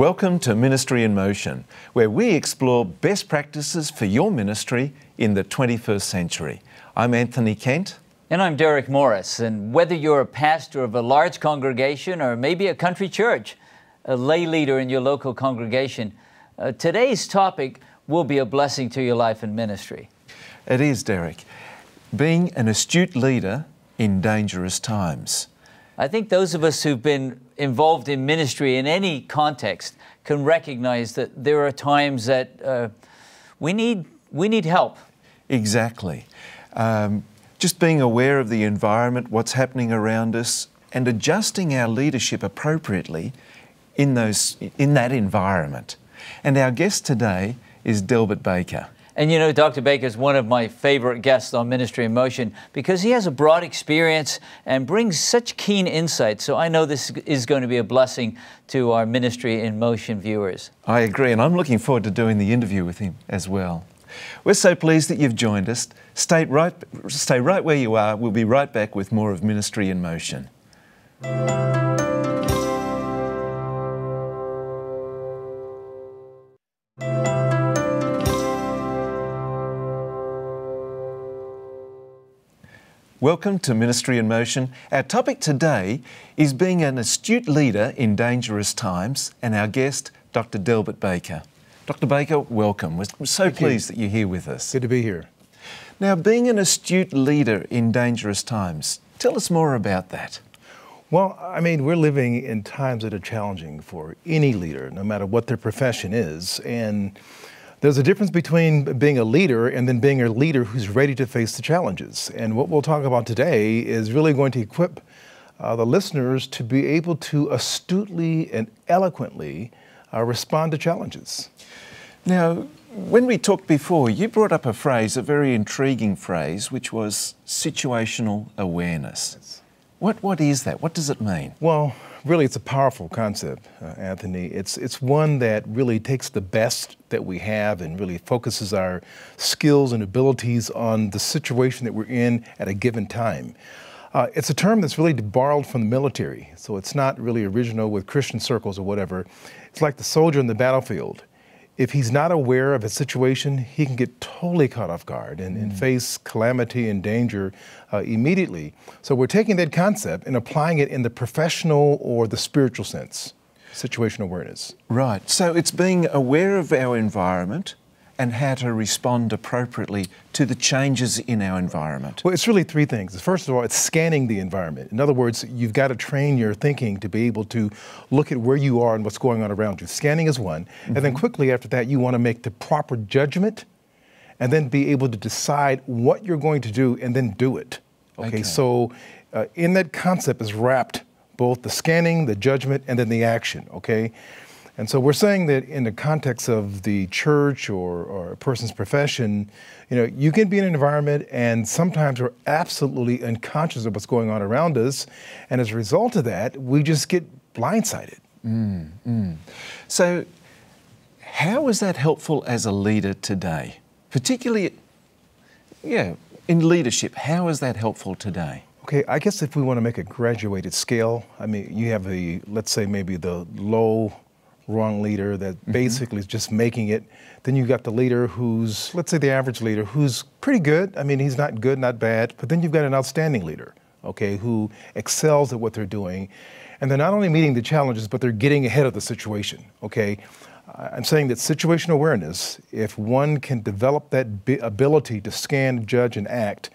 Welcome to Ministry in Motion, where we explore best practices for your ministry in the 21st century. I'm Anthony Kent. And I'm Derek Morris. And whether you're a pastor of a large congregation or maybe a country church, a lay leader in your local congregation, uh, today's topic will be a blessing to your life and ministry. It is, Derek. Being an astute leader in dangerous times. I think those of us who've been involved in ministry in any context can recognize that there are times that uh, we, need, we need help. Exactly. Um, just being aware of the environment, what's happening around us, and adjusting our leadership appropriately in, those, in that environment. And our guest today is Delbert Baker. And you know, Dr. Baker is one of my favorite guests on Ministry in Motion because he has a broad experience and brings such keen insight. So I know this is going to be a blessing to our Ministry in Motion viewers. I agree, and I'm looking forward to doing the interview with him as well. We're so pleased that you've joined us. Stay right, stay right where you are. We'll be right back with more of Ministry in Motion. Welcome to Ministry in Motion. Our topic today is being an astute leader in dangerous times, and our guest, Dr. Delbert Baker. Dr. Baker, welcome. We're so Thank pleased you. that you're here with us. Good to be here. Now, being an astute leader in dangerous times, tell us more about that. Well, I mean, we're living in times that are challenging for any leader, no matter what their profession is. And there's a difference between being a leader and then being a leader who's ready to face the challenges. And what we'll talk about today is really going to equip uh, the listeners to be able to astutely and eloquently uh, respond to challenges. Now, when we talked before, you brought up a phrase, a very intriguing phrase, which was situational awareness. What, what is that? What does it mean? Well, really, it's a powerful concept, uh, Anthony. It's, it's one that really takes the best that we have and really focuses our skills and abilities on the situation that we're in at a given time. Uh, it's a term that's really borrowed from the military, so it's not really original with Christian circles or whatever. It's like the soldier in the battlefield. If he's not aware of a situation, he can get totally caught off guard and, mm. and face calamity and danger uh, immediately. So we're taking that concept and applying it in the professional or the spiritual sense situational awareness. Right. So it's being aware of our environment and how to respond appropriately to the changes in our environment? Well, it's really three things. First of all, it's scanning the environment. In other words, you've got to train your thinking to be able to look at where you are and what's going on around you. Scanning is one. Mm-hmm. And then mm-hmm. quickly after that, you want to make the proper judgment and then be able to decide what you're going to do and then do it. Okay, okay. so uh, in that concept is wrapped both the scanning, the judgment, and then the action, okay? And so we're saying that in the context of the church or, or a person's profession, you know, you can be in an environment and sometimes we're absolutely unconscious of what's going on around us. And as a result of that, we just get blindsided. Mm, mm. So, how is that helpful as a leader today? Particularly, yeah, in leadership, how is that helpful today? Okay, I guess if we want to make a graduated scale, I mean, you have the, let's say maybe the low rung leader that mm-hmm. basically is just making it. Then you've got the leader who's, let's say the average leader, who's pretty good. I mean, he's not good, not bad. But then you've got an outstanding leader, okay, who excels at what they're doing. And they're not only meeting the challenges, but they're getting ahead of the situation, okay? I'm saying that situational awareness, if one can develop that ability to scan, judge, and act,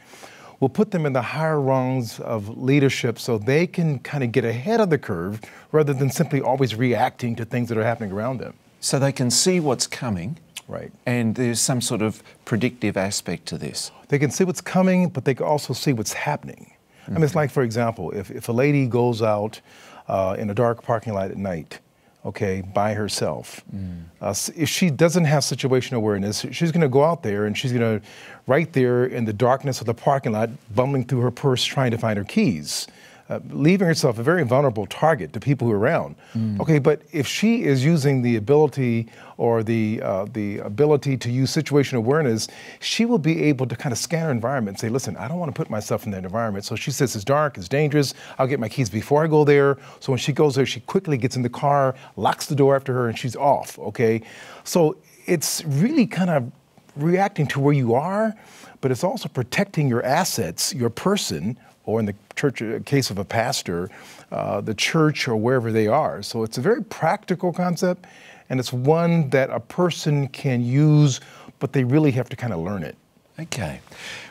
will put them in the higher rungs of leadership so they can kind of get ahead of the curve rather than simply always reacting to things that are happening around them. So they can see what's coming. Right. And there's some sort of predictive aspect to this. They can see what's coming, but they can also see what's happening. Mm-hmm. I mean, it's mm-hmm. like, for example, if, if a lady goes out uh, in a dark parking lot at night okay, by herself. Mm. Uh, if she doesn't have situational awareness, she's going to go out there and she's going to, right there in the darkness of the parking lot, bumbling through her purse trying to find her keys. Uh, leaving herself a very vulnerable target to people who are around. Mm. Okay, but if she is using the ability or the uh, the ability to use situational awareness, she will be able to kind of scan her environment and say, "Listen, I don't want to put myself in that environment." So she says, "It's dark, it's dangerous. I'll get my keys before I go there." So when she goes there, she quickly gets in the car, locks the door after her, and she's off. Okay, so it's really kind of reacting to where you are, but it's also protecting your assets, your person, or in the church uh, case of a pastor, uh, the church or wherever they are. So it's a very practical concept, and it's one that a person can use, but they really have to kind of learn it. Okay.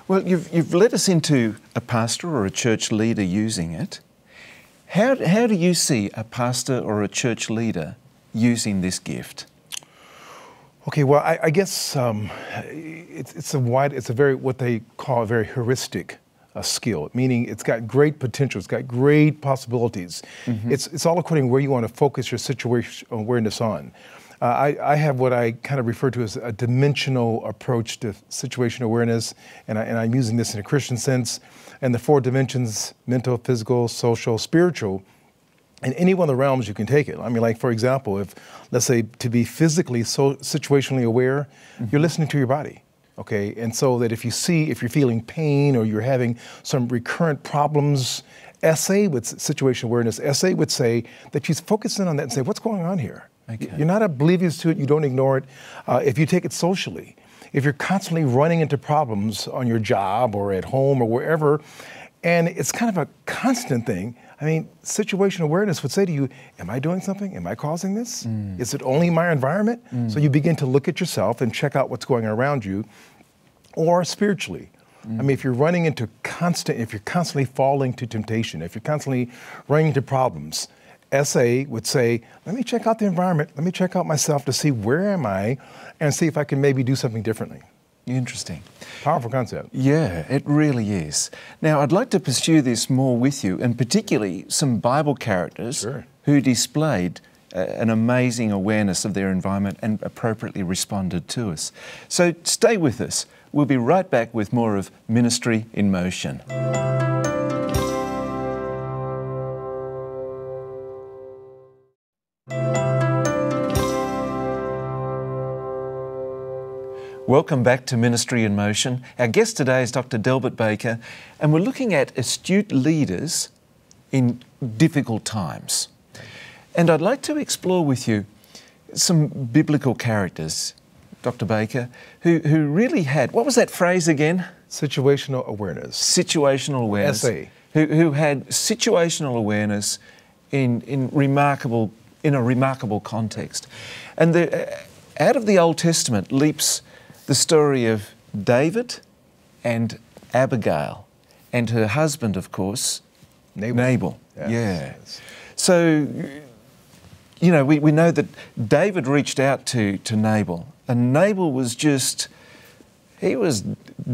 Well, you've, you've led us into a pastor or a church leader using it. How, how do you see a pastor or a church leader using this gift? Okay, well, I, I guess um, it's, it's a wide, it's a very, what they call a very heuristic uh, skill, meaning it's got great potential, it's got great possibilities. Mm-hmm. It's, it's all according where you want to focus your situation awareness on. Uh, I, I, have what I kind of refer to as a dimensional approach to situational awareness, and, I, and I'm using this in a Christian sense. And the four dimensions mental, physical, social, spiritual in any one of the realms you can take it. I mean, like for example, if let's say to be physically so situationally aware, mm-hmm. you're listening to your body. Okay, and so that if you see if you're feeling pain or you're having some recurrent problems, SA with situation awareness, SA would say that she's focusing on that and say, what's going on here? Okay. You're not oblivious to it. You don't ignore it. Uh, if you take it socially, if you're constantly running into problems on your job or at home or wherever, and it's kind of a constant thing. I mean, situational awareness would say to you, Am I doing something? Am I causing this? Mm. Is it only my environment? Mm. So you begin to look at yourself and check out what's going on around you. Or spiritually. Mm. I mean, if you're running into constant, if you're constantly falling to temptation, if you're constantly running into problems, SA would say, let me check out the environment, let me check out myself to see where am I and see if I can maybe do something differently. Interesting. Powerful concept. Yeah, it really is. Now, I'd like to pursue this more with you, and particularly some Bible characters sure. who displayed uh, an amazing awareness of their environment and appropriately responded to us. So stay with us. We'll be right back with more of Ministry in Motion. Welcome back to Ministry in Motion. Our guest today is Dr. Delbert Baker, and we're looking at astute leaders in difficult times. And I'd like to explore with you some biblical characters, Dr. Baker, who, who really had, what was that phrase again? Situational awareness. Situational awareness. SA. Who, who had situational awareness in, in remarkable, in a remarkable context. And the, uh, out of the Old Testament leaps the story of David and Abigail and her husband, of course, Nabal. Nabal. Yes. Yeah. So, you know, we, we know that David reached out to, to Nabal, and Nabal was just, he was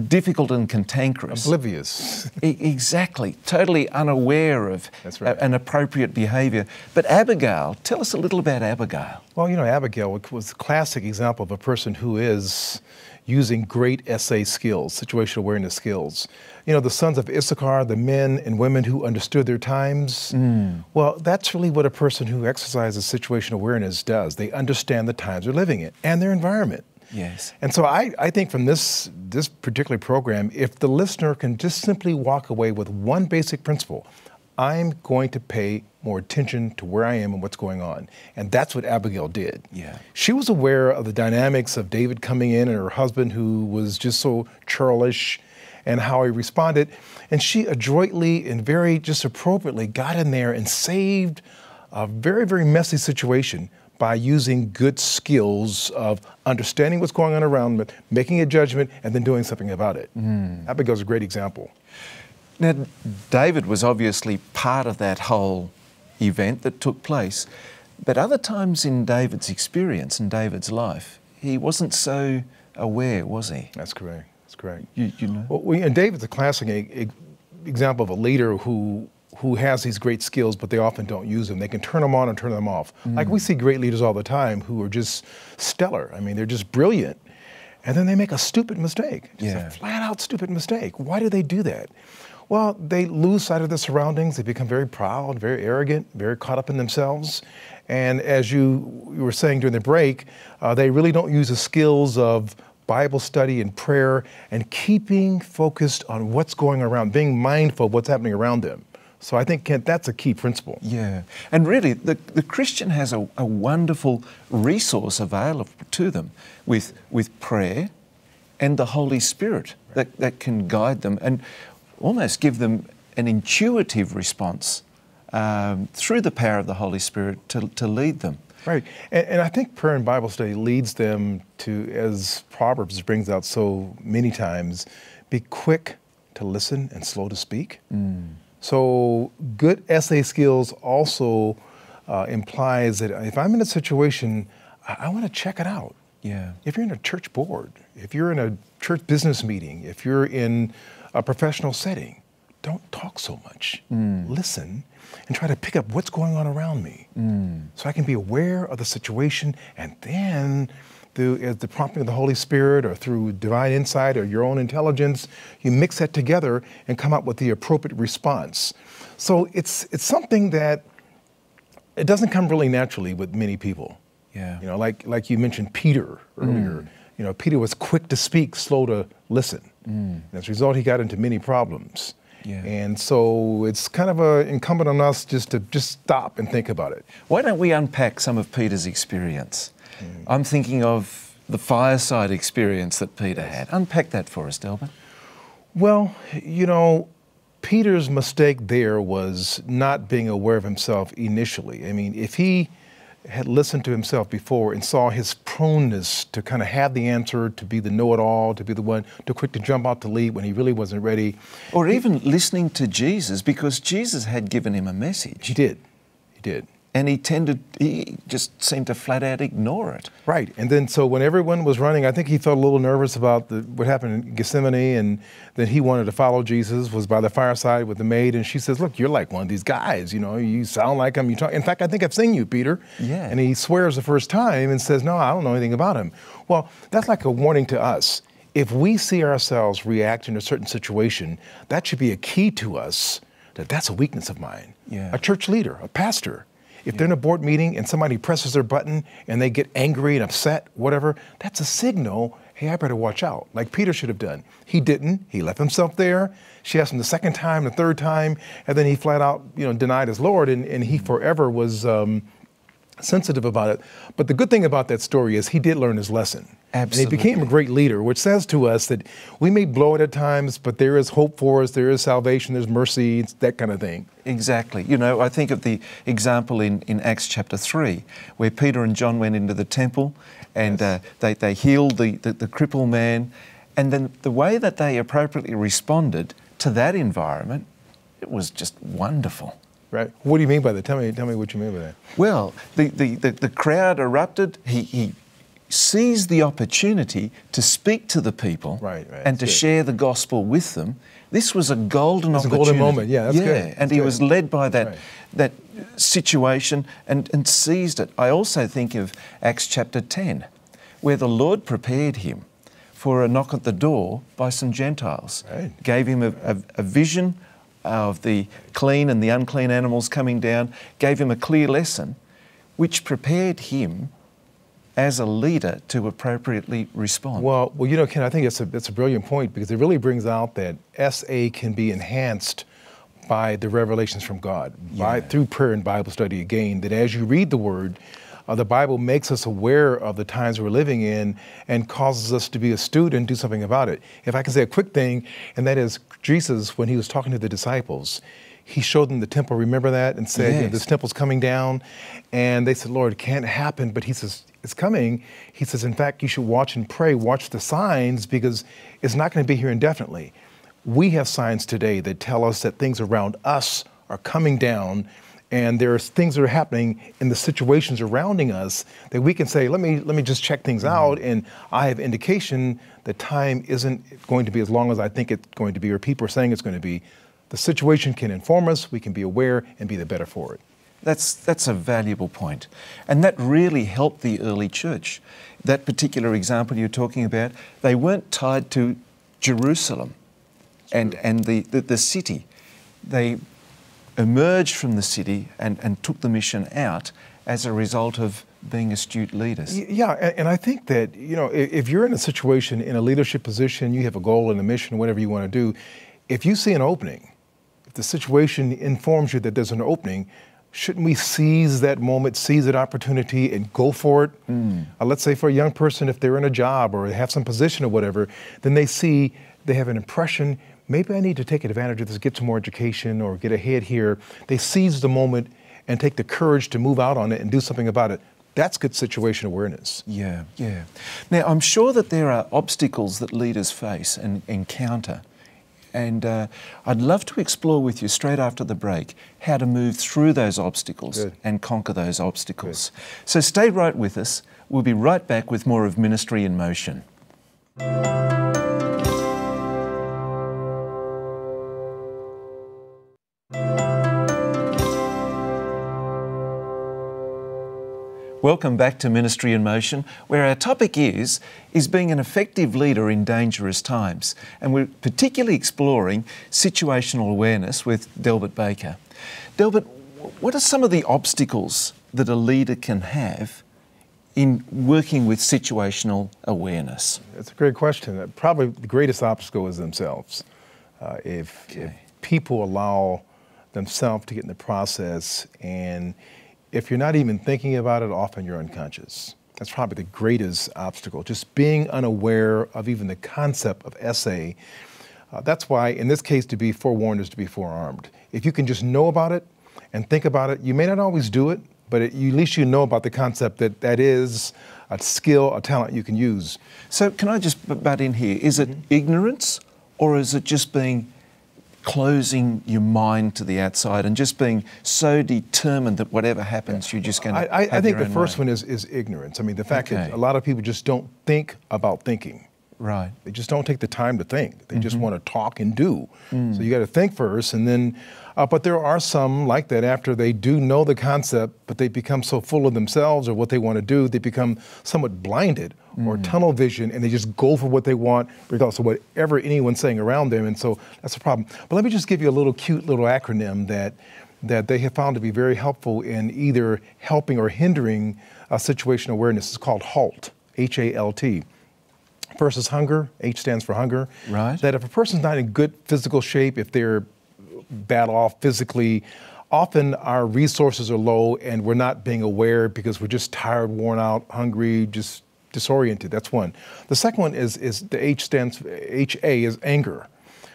difficult and cantankerous. Oblivious. e- exactly. Totally unaware of right. an appropriate behaviour. But Abigail, tell us a little about Abigail. Well, you know, Abigail was a classic example of a person who is using great SA skills, situational awareness skills. You know, the sons of Issachar, the men and women who understood their times. Mm. Well, that's really what a person who exercises situational awareness does. They understand the times they're living in and their environment. Yes. And so I, I think from this this particular program, if the listener can just simply walk away with one basic principle, I'm going to pay more attention to where I am and what's going on. And that's what Abigail did. Yeah. She was aware of the dynamics of David coming in and her husband who was just so churlish and how he responded. And she adroitly and very just appropriately got in there and saved a very, very messy situation by using good skills of understanding what's going on around them, making a judgment, and then doing something about it. Mm. Abigail's a great example. Now, David was obviously part of that whole event that took place. But other times in David's experience, and David's life, he wasn't so aware, was he? That's correct. That's correct. You, you know? Well, we, and David's a classic a, a example of a leader who who has these great skills, but they often don't use them. They can turn them on and turn them off. Mm. Like we see great leaders all the time who are just stellar. I mean, they're just brilliant. And then they make a stupid mistake, just yeah. a flat out stupid mistake. Why do they do that? Well, they lose sight of their surroundings. They become very proud, very arrogant, very caught up in themselves. And as you, you were saying during the break, uh, they really don't use the skills of Bible study and prayer and keeping focused on what's going around, being mindful of what's happening around them. So I think Kent, that's a key principle. Yeah, and really, the, the Christian has a, a wonderful resource available to them with, with prayer and the Holy Spirit that, that can guide them and almost give them an intuitive response um, through the power of the Holy Spirit to, to lead them. Right. And, and, I think prayer and Bible study leads them to, as Proverbs brings out so many times, be quick to listen and slow to speak. Mm. So, good SA skills also uh, implies that if I'm in a situation, I, I want to check it out. Yeah. If you're in a church board, if you're in a church business meeting, if you're in a professional setting, don't talk so much. Mm. Listen and try to pick up what's going on around me mm. so I can be aware of the situation and then through the prompting of the Holy Spirit or through divine insight or your own intelligence, you mix that together and come up with the appropriate response. So it's, it's something that it doesn't come really naturally with many people. Yeah. You know, like, like you mentioned Peter earlier. Mm. You know, Peter was quick to speak, slow to listen. Mm. As a result, he got into many problems. Yeah. And so it's kind of a, incumbent on us just to just stop and think about it. Why don't we unpack some of Peter's experience? Mm. I'm thinking of the fireside experience that Peter had. Unpack that for us, Delbert. Well, you know, Peter's mistake there was not being aware of himself initially. I mean, if he had listened to himself before and saw his proneness to kind of have the answer, to be the know it all, to be the one to quick to jump out to lead when he really wasn't ready. Or even listening to Jesus because Jesus had given him a message. He did. He did and he tended he just seemed to flat out ignore it. Right. And then so when everyone was running i think he felt a little nervous about the, what happened in gethsemane and then he wanted to follow jesus was by the fireside with the maid. And she says look you're like one of these guys you know you sound like him you talk in fact i think i've seen you peter. Yeah. And he swears the first time and says no i don't know anything about him. Well that's like a warning to us. If we see ourselves react in a certain situation that should be a key to us that that's a weakness of mine. Yeah. a church leader a pastor if they're in a board meeting and somebody presses their button and they get angry and upset, whatever, that's a signal, hey, I better watch out, like Peter should have done. He didn't. He left himself there. She asked him the second time, the third time, and then he flat out, you know, denied his Lord, and, and he forever was um, sensitive about it. But the good thing about that story is he did learn his lesson. Absolutely. And he became a great leader, which says to us that we may blow it at times, but there is hope for us, there is salvation, there's mercy, that kind of thing. Exactly. You know, I think of the example in, in Acts chapter 3, where Peter and John went into the temple and yes. uh, they, they healed the, the, the crippled man. And then the way that they appropriately responded to that environment, it was just wonderful. Right. What do you mean by that? Tell me, tell me what you mean by that. Well, the, the, the, the crowd erupted. He, he seized the opportunity to speak to the people right, right, and to good. share the gospel with them. This was a golden it's opportunity. a golden moment, yeah, that's yeah, good. That's and he good. was led by that, right. that situation and, and seized it. I also think of Acts chapter 10, where the Lord prepared him for a knock at the door by some Gentiles, gave him a, a, a vision of the clean and the unclean animals coming down, gave him a clear lesson, which prepared him as a leader to appropriately respond. Well, well, you know, Kent, I think it's a, it's a brilliant point because it really brings out that SA can be enhanced by the revelations from God, yeah. by, through prayer and Bible study again, that as you read the Word, uh, the Bible makes us aware of the times we're living in and causes us to be astute and do something about it. If I can say a quick thing, and that is Jesus, when he was talking to the disciples, he showed them the temple. Remember that? And said, yes. you know, This temple's coming down. And they said, Lord, it can't happen. But he says, It's coming. He says, In fact, you should watch and pray, watch the signs, because it's not going to be here indefinitely. We have signs today that tell us that things around us are coming down and there's things that are happening in the situations surrounding us that we can say, let me let me just check things mm-hmm. out, and I have indication that time isn't going to be as long as I think it's going to be, or people are saying it's going to be. The situation can inform us, we can be aware, and be the better for it. That's, that's a valuable. And that really helped the early church. That particular example you're talking about, they weren't tied to Jerusalem. and, and the, the, the city. They emerged from the city and, and took the mission out as a result of being astute leaders. Yeah, and, I think that, you know, if, if you're in a situation, in a leadership position, you have a goal and a mission, whatever you want to do, if you see an opening, if the situation informs you that there's an opening, shouldn't we seize that moment, seize that opportunity, and go for it? Mm. Uh, let's say for a young person, if they're in a job or have some position or whatever, then they see, they have an impression, maybe I need to take advantage of this, get some more education or get ahead here. They seize the moment and take the courage to move out on it and do something about it. That's good situation awareness. Yeah, yeah. Now, I'm sure that there are obstacles that leaders face and encounter and uh, I'd love to explore with you straight after the break how to move through those obstacles Good. and conquer those obstacles. Good. So stay right with us. We'll be right back with more of Ministry in Motion. Welcome back to Ministry in Motion, where our topic is is being an effective leader in dangerous times, and we're particularly exploring situational awareness with Delbert Baker. Delbert, what are some of the obstacles that a leader can have in working with situational awareness? That's a great question. Probably the greatest obstacle is themselves. Uh, if, okay. if people allow themselves to get in the process and if you're not even thinking about it, often you're unconscious. That's probably the greatest obstacle, just being unaware of even the concept of SA. Uh, that's why, in this case, to be forewarned is to be forearmed. If you can just know about it and think about it, you may not always do it, but it, you, at least you know about the concept that that is a skill, a talent you can use. So, can I just butt in here? Is it mm-hmm. ignorance or is it just being closing your mind to the outside and just being so determined that whatever happens, you're just going to. I, I think the first way. one is, is ignorance. I mean, the fact okay. that a lot of people just don't think about thinking. Right. They just don't take the time to think. They mm-hmm. just want to talk and do. Mm. So you got to think first, and then. Uh, but there are some like that after they do know the concept, but they become so full of themselves or what they want to do, they become somewhat blinded mm. or tunnel vision, and they just go for what they want, regardless of whatever anyone's saying around them. And so that's a problem. But let me just give you a little cute little acronym that that they have found to be very helpful in either helping or hindering a situation awareness. It's called HALT, H A L T versus hunger. H stands for hunger. Right. That if a person's not in good physical shape, if they're bad off physically, often our resources are low and we're not being aware because we're just tired, worn out, hungry, just disoriented. That's one. The second one is is the H stands for H A is anger.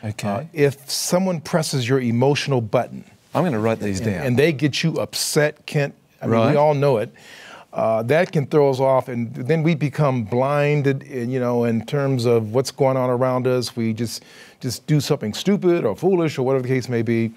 Okay. Uh, if someone presses your emotional button, I'm going to write these and, down. And they get you upset, Kent. I mean, right. we all know it uh, that can throw us off, and then we become blinded. In, you know, in terms of what's going on around us, we just just do something stupid or foolish or whatever the case may be.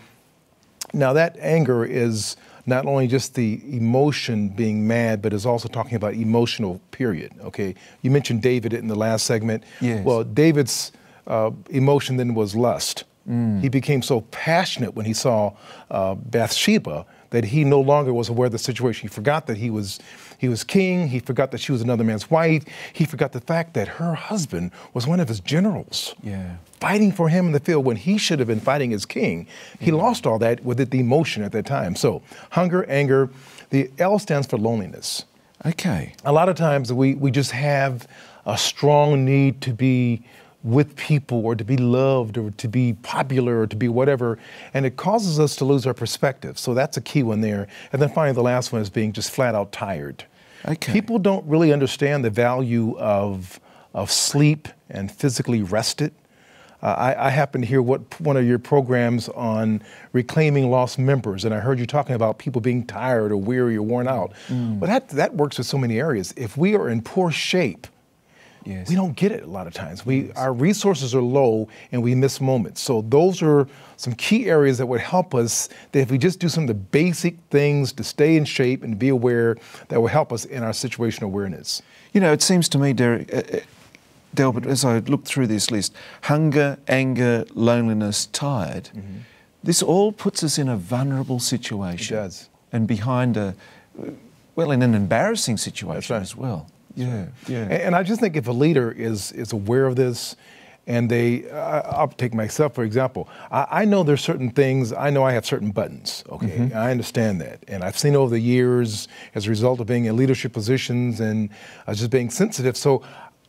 Now, that anger is not only just the emotion being mad, but is also talking about emotional. Period. Okay, you mentioned David in the last segment. Yes. Well, David's uh, emotion then was lust. Mm. He became so passionate when he saw uh, Bathsheba that he no longer was aware of the situation. He forgot that he was he was king. He forgot that she was another man's wife. He forgot the fact that her husband was one of his generals. Yeah. Fighting for him in the field when he should have been fighting as king. He yeah. lost all that with it, the emotion at that time. So hunger, anger. The L stands for loneliness. Okay. A lot of times we, we just have a strong need to be with people or to be loved or to be popular or to be whatever. And it causes us to lose our perspective. So that's a key one there. And then finally, the last one is being just flat out tired. Okay. People don't really understand the value of, of sleep and physically rested. Uh, I, I happened to hear what one of your programs on reclaiming lost members, and I heard you talking about people being tired or weary or worn out. Mm. But that, that works with so many areas. If we are in poor shape, Yes. We don't get it a lot of times. We yes. our resources are low and we miss moments. So those are some key areas that would help us that if we just do some of the basic things to stay in shape and be aware that will help us in our situational awareness. You know, it seems to me, Derek, uh, uh Delbert, as I look through this list, hunger, anger, loneliness, tired, mm-hmm. this all puts us in a vulnerable situation. It does. And behind a, well, in an embarrassing situation right. as well. Yeah, yeah. And I just think if a leader is is aware of this and they I- i'll take myself for example. I, I know there's certain things i know i have certain buttons okay? I understand that. And i've seen over the years as a result of being in leadership positions and uh, just being sensitive. So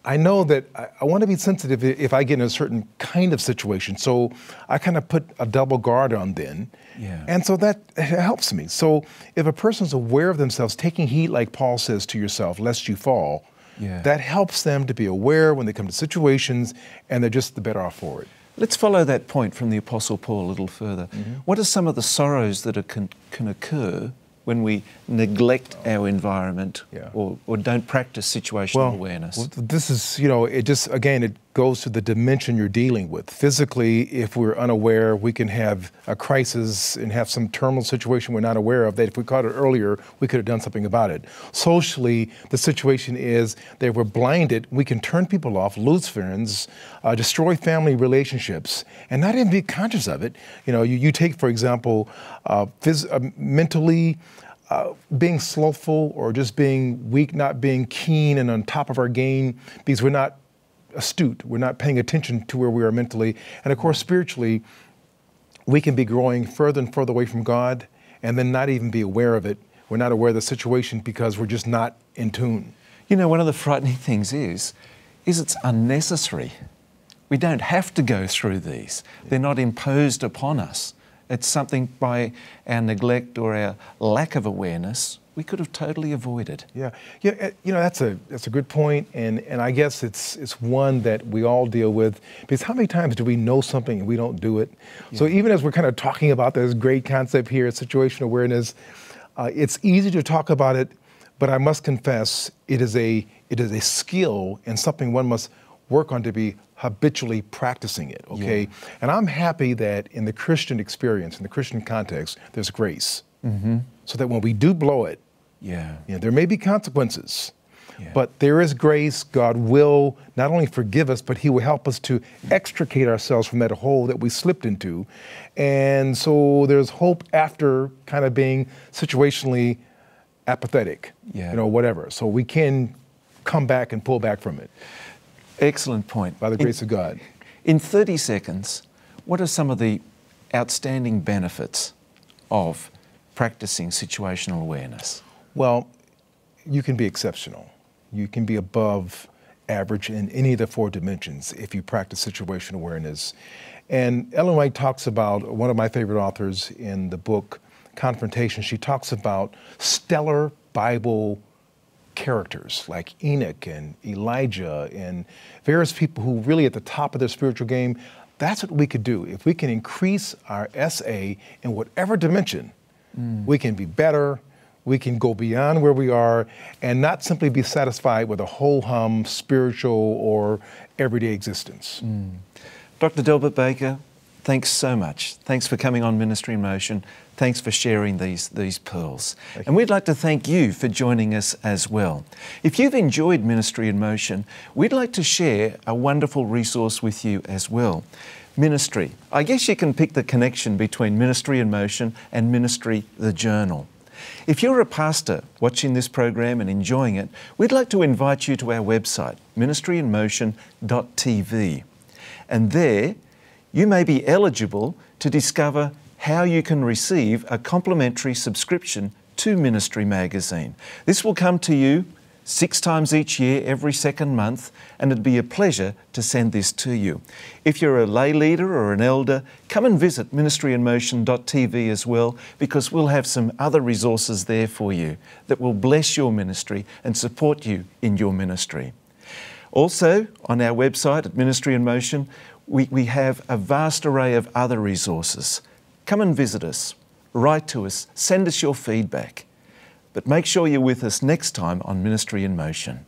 I know that I, I want to be sensitive if I get in a certain kind of situation. So I kind of put a double guard on then. Yeah. And so that helps me. So if a person's aware of themselves, taking heed, like Paul says to yourself, lest you fall, Yeah. that helps them to be aware when they come to situations and they're just the better off for it. Let's follow that point from the Apostle Paul a little further. Mm-hmm. What are some of the sorrows that are, can, can occur when we neglect our environment Yeah. or, or don't practice situational awareness? well, this is, you know, it just, again, it goes to the dimension you're dealing with. Physically, if we're unaware, we can have a crisis and have some terminal situation we're not aware of that if we caught it earlier, we could have done something about it. Socially, the situation is that we're blinded, we can turn people off, lose friends, uh, destroy family relationships, and not even be conscious of it. You know, you, you take, for example, uh, uh, mentally, uh, being slothful or just being weak, not being keen and on top of our game because we're not astute, we're not paying attention to where we are mentally. And of course, spiritually, we can be growing further and further away from God and then not even be aware of it. We're not aware of the situation because we're just not in tune. You know, one of the frightening things is, is it's unnecessary. We don't have to go through these. They're not imposed upon us. It's something by our neglect or our lack of awareness we could have totally avoided. Yeah, yeah. uh, You know, that's a that's a good point, and and I guess it's it's one that we all deal with because how many times do we know something and we don't do it? So even as we're kind of talking about this great concept here, situational awareness, uh, it's easy to talk about it, but I must confess it is a it is a skill and something one must work on to be habitually practicing it. Okay, and I'm happy that in the Christian experience, in the Christian context, there's grace, so that when we do blow it. Yeah. You know, there may be consequences, Yeah. but there is grace. God will not only forgive us, but He will help us to extricate ourselves from that hole that we slipped into. And so there's hope after kind of being situationally apathetic, Yeah. you know, whatever. So we can come back and pull back from it Excellent point. by the In- grace of God. In 30 seconds, what are some of the outstanding benefits of practicing situational awareness? Well, you can be exceptional. You can be above average in any of the four dimensions if you practice situation awareness. And Ellen White talks about one of my favorite authors in the book Confrontation. She talks about stellar Bible characters like Enoch and Elijah and various people who really at the top of their spiritual game. That's what we could do. If we can increase our SA in whatever dimension, mm. we can be better, we can go beyond where we are, and not simply be satisfied with a whole hum spiritual or everyday existence. Hmm. Dr. Delbert Baker, thanks so much. Thanks for coming on Ministry in Motion. Thanks for sharing these, these pearls. and we'd like to thank you for joining us as well. If you've enjoyed Ministry in Motion, we'd like to share a wonderful resource with you as well. Ministry. I guess you can pick the connection between Ministry in Motion and Ministry the Journal. If you're a pastor watching this program and enjoying it, we'd like to invite you to our website, ministryinmotion.tv. And there, you may be eligible to discover how you can receive a complimentary subscription to Ministry Magazine. This will come to you six times each year, every second month, and it'd be a pleasure to send this to you. If you're a lay leader or an elder, come and visit ministryinmotion.tv as well, because we'll have some other resources there for you that will bless your ministry and support you in your ministry. Also, on our website at Ministry in Motion, we, we have a vast array of other resources. Come and visit us, write to us, send us your feedback. But make sure you're with us next time on Ministry in Motion.